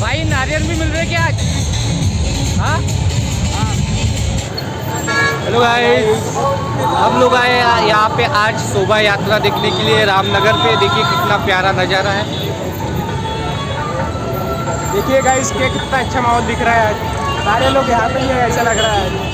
भाई, नारियल भी मिल रहे क्या आज? हाँ? हेलो गाइस हम लोग आए यहाँ पे आज शोभा यात्रा देखने के लिए, रामनगर पे। देखिए कितना प्यारा नज़ारा है। देखिए गाइस के कितना अच्छा माहौल दिख रहा है सारे लोग यहाँ पे है, ऐसा लग रहा है।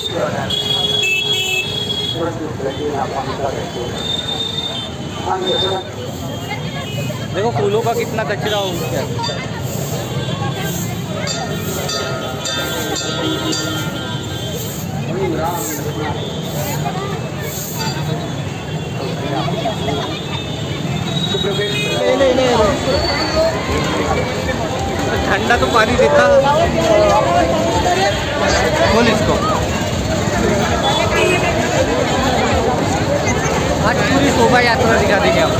देखो, फूलों का कितना कचरा हो गया। नहीं नहीं ठंडा तो पानी देता। खोल इसको। आज पूरी शोभा यात्रा दिखा देंगे हम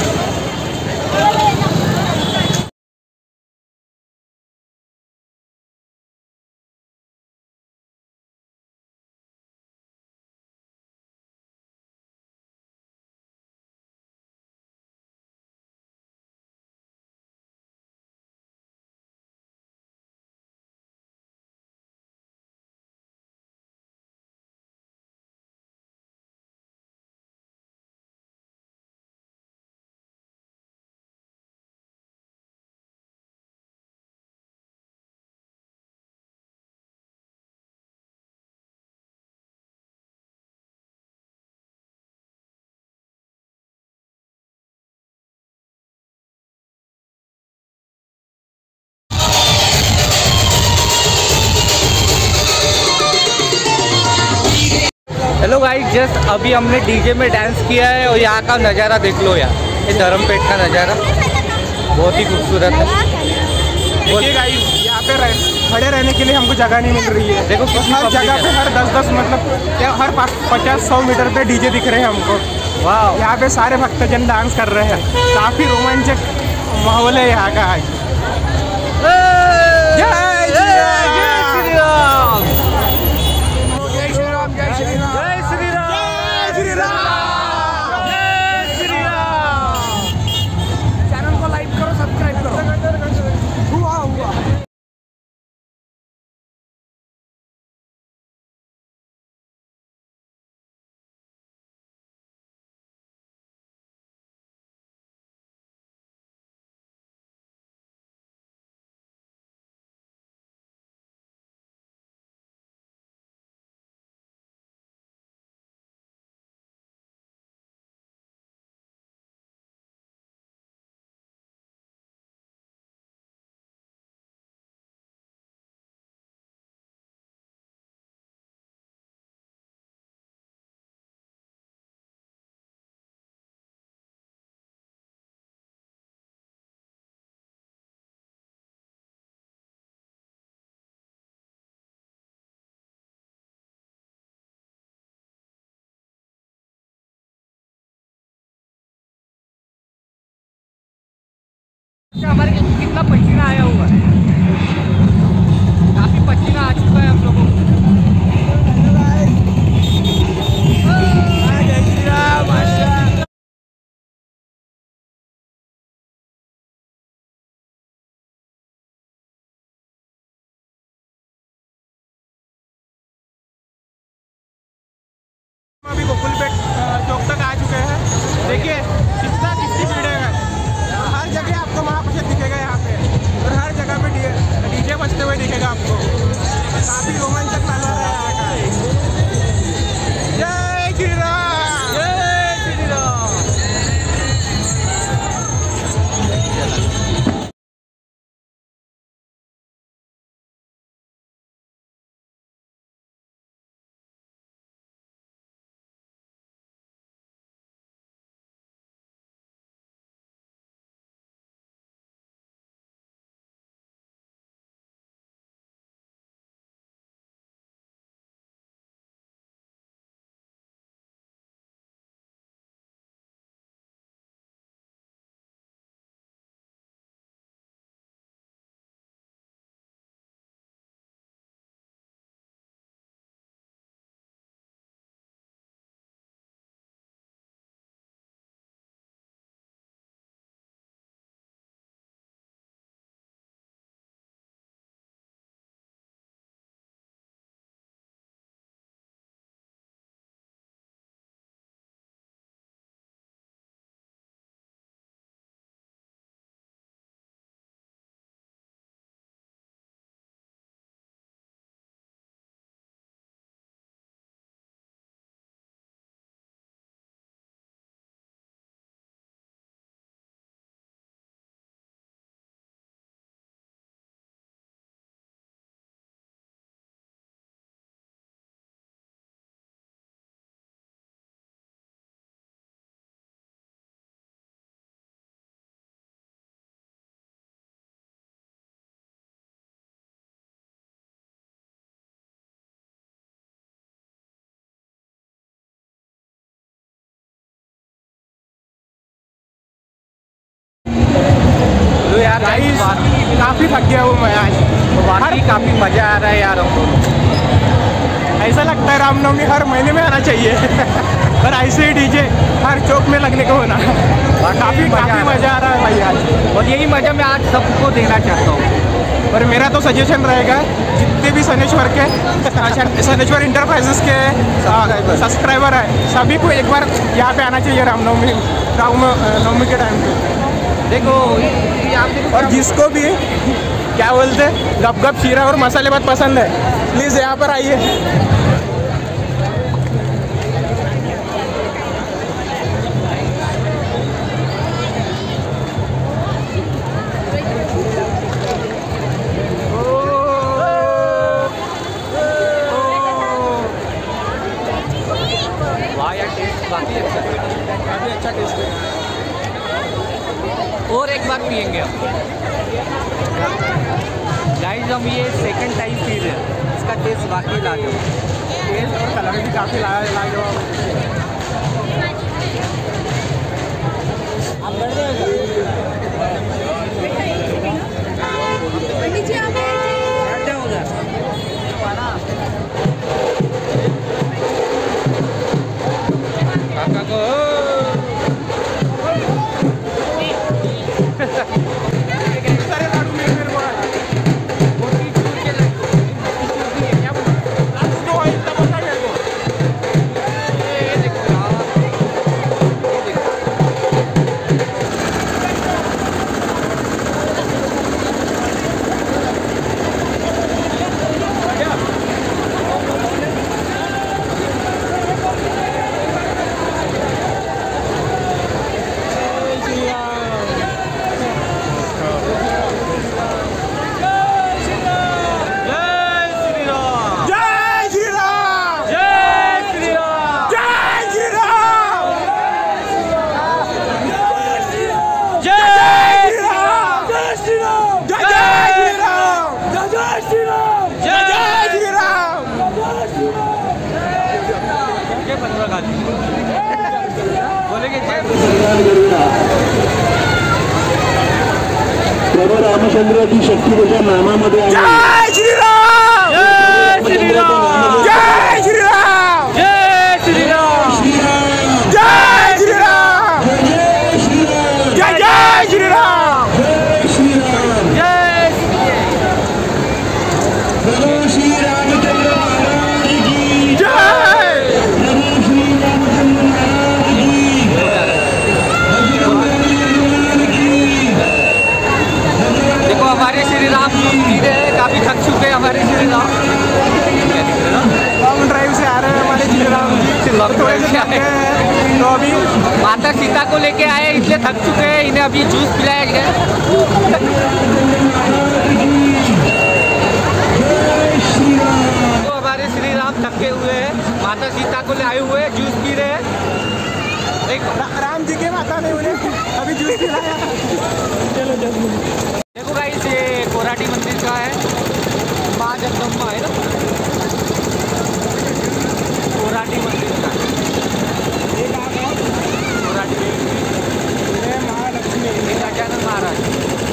गाइस जस्ट अभी हमने डीजे में डांस किया है और यहाँ का नज़ारा देख लो यार। ये धर्मपेट का नज़ारा। बहुत ही खूबसूरत है। देखिए गाइस यहाँ पे रह, खड़े रहने के लिए हमको जगह नहीं मिल रही है। देखो कितनी हर जगह पे हर दस दस मतलब क्या हर पचास सौ मीटर पे डीजे दिख रहे हैं हमको। वाह यहाँ पे सारे भक्तजन डांस कर रहे हैं। काफ़ी रोमांचक माहौल है यहाँ का आज। जय श्री राम। हमारे कितना पसीना आया हुआ है। यार काफ़ी थक गया हूँ मैं आज। वाकई काफ़ी मज़ा आ रहा है यार हम दोनों ऐसा लगता है रामनवमी हर महीने में आना चाहिए। और ऐसे ही डीजे हर चौक में लगने को होना। काफ़ी काफ़ी मज़ा आ रहा है। भाई आज। और यही मज़ा मैं आज सबको देना चाहता हूँ। और मेरा तो सजेशन रहेगा जितने भी सनेश्वर के सनेश्वर इंटरप्राइजेस के सब्सक्राइबर है सभी को एक बार यहाँ पे आना चाहिए रामनवमी राम नवमी के टाइम पे। देखो आप और जिसको भी क्या बोलते हैं गप गप शीरा और मसाले बहुत पसंद है। प्लीज़ यहाँ पर आइए। एक बार पियेंगे हम गाइस हम ये सेकंड टाइम पी रहे हैं। इसका टेस्ट वाकई लाजवाब टेस्ट और कलर भी काफ़ी लाया लाजवाब प्रभू रामचंद्र की ती शक्तीच्या नामामध्ये आहे आए। तो अभी माता सीता को लेके आए इसलिए थक चुके हैं इन्हें अभी जूस पिलाया गया तो हमारे श्री राम थके हुए हैं माता सीता को ले आए हुए हैं जूस पी रहे हैं। रा- राम जी के माता ने उन्हें अभी जूस पिलाया। चलो देखो गाइस ये कोराटी मंदिर का है। माँ जगदम्बा है ना? मोराटी मंदिर का। एक आप मोराटी देवी महालक्ष्मी गजानन महाराज।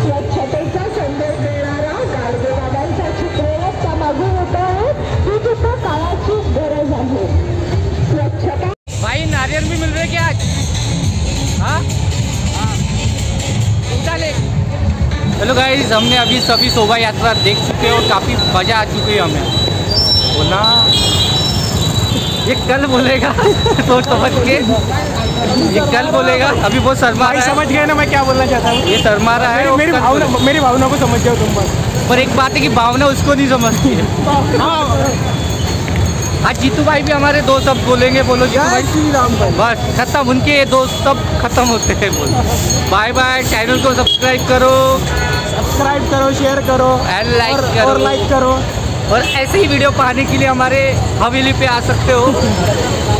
स्वच्छतेचा संदेश देणारा गाडगेबाबांचा चित्ररथ काळाची गरज आहे स्वच्छता भाई नारियल भी मिल रहे क्या आज? हाँ? हाँ। हेलो हमने अभी सभी शोभा यात्रा देख चुके हैं और काफ़ी मज़ा आ चुकी है हमें। बोला ये कल बोलेगा। तो समझ के। ये कल बोलेगा। अभी वो शर्मा भाई रहा है। समझ गए ना मैं क्या बोलना चाहता हूँ? ये शर्मा रहा है मेरी भावना मेरी भावना को समझ जाओ तुम बस। पर एक बात है कि भावना उसको नहीं समझती है। हाँ। आज जीतू भाई भी हमारे दोस्त सब बोलेंगे बोलो जीतू भाई। श्री राम भाई। बस खत्म। उनके ये दोस्त सब खत्म होते हैं बोलो। Bye bye. चैनल को सब्सक्राइब करो। सब्सक्राइब करो शेयर करो। एंड लाइक करो। और लाइक करो। और ऐसे ही वीडियो पाने के लिए हमारे हवेली पे आ सकते हो।